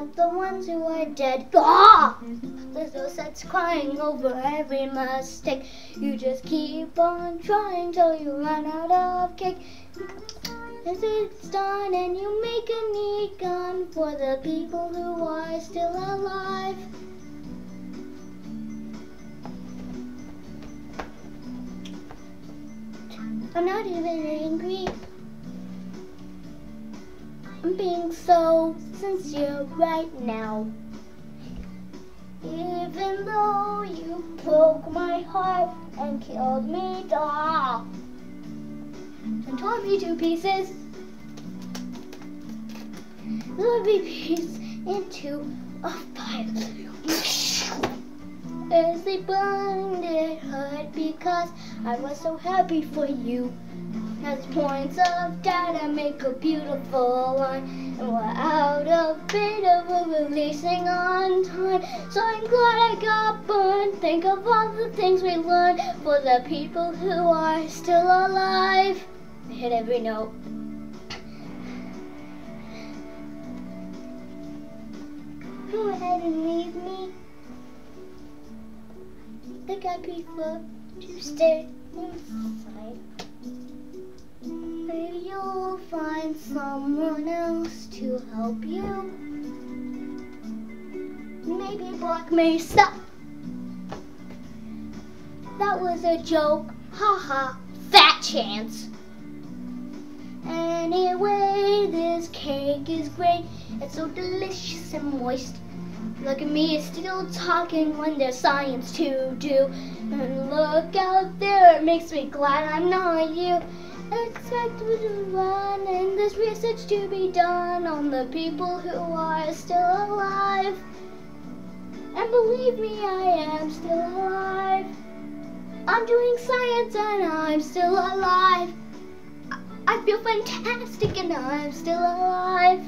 the ones who are dead. Ah! There's no sense crying over every mistake. You just keep on trying till you run out of cake. As it's done and you make a neat gun for the people who are still alive. I'm not even angry. I'm being so sincere right now. Even though you broke my heart and killed me doll and tore me to pieces, let me piece into a fire. As they burned, it hurt because I was so happy for you. As points of data make a beautiful line, and we're out of beta, we're releasing on time. So I'm glad I got burned. Think of all the things we learned for the people who are still alive. I hit every note. Go ahead and leave me. Think I prefer to stay. Someone else to help you. Maybe Black Mesa. That was a joke. Ha ha. Fat chance. Anyway, this cake is great. It's so delicious and moist. Look at me, still talking when there's science to do. And look out there, it makes me glad I'm not you. Expect me to run and there's research to be done on the people who are still alive. And believe me, I am still alive. I'm doing science and I'm still alive. I feel fantastic and I'm still alive.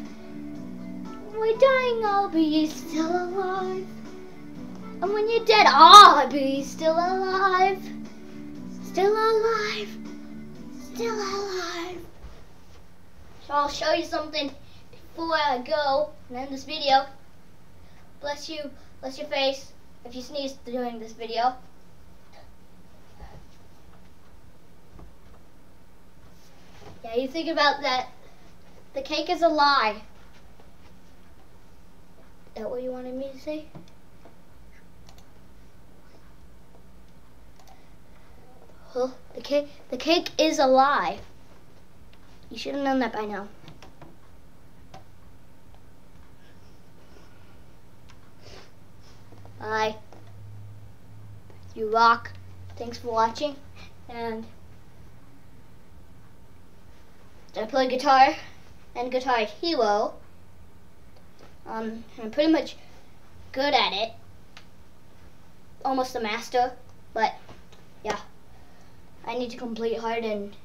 When dying, I'll be still alive. And when you're dead, I'll be still alive. Still alive. Still alive. So I'll show you something before I go and end this video. Bless you. Bless your face if you sneeze during this video. Yeah, you think about that. The cake is a lie. Is that what you wanted me to say? The cake, the cake is a lie. You should have known that by now. Bye. You rock. Thanks for watching. And I play guitar and Guitar Hero. Um, I'm pretty much good at it. Almost a master, but yeah. I need to complete hard and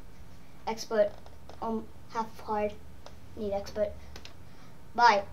expert. Um, half hard. Need expert. Bye.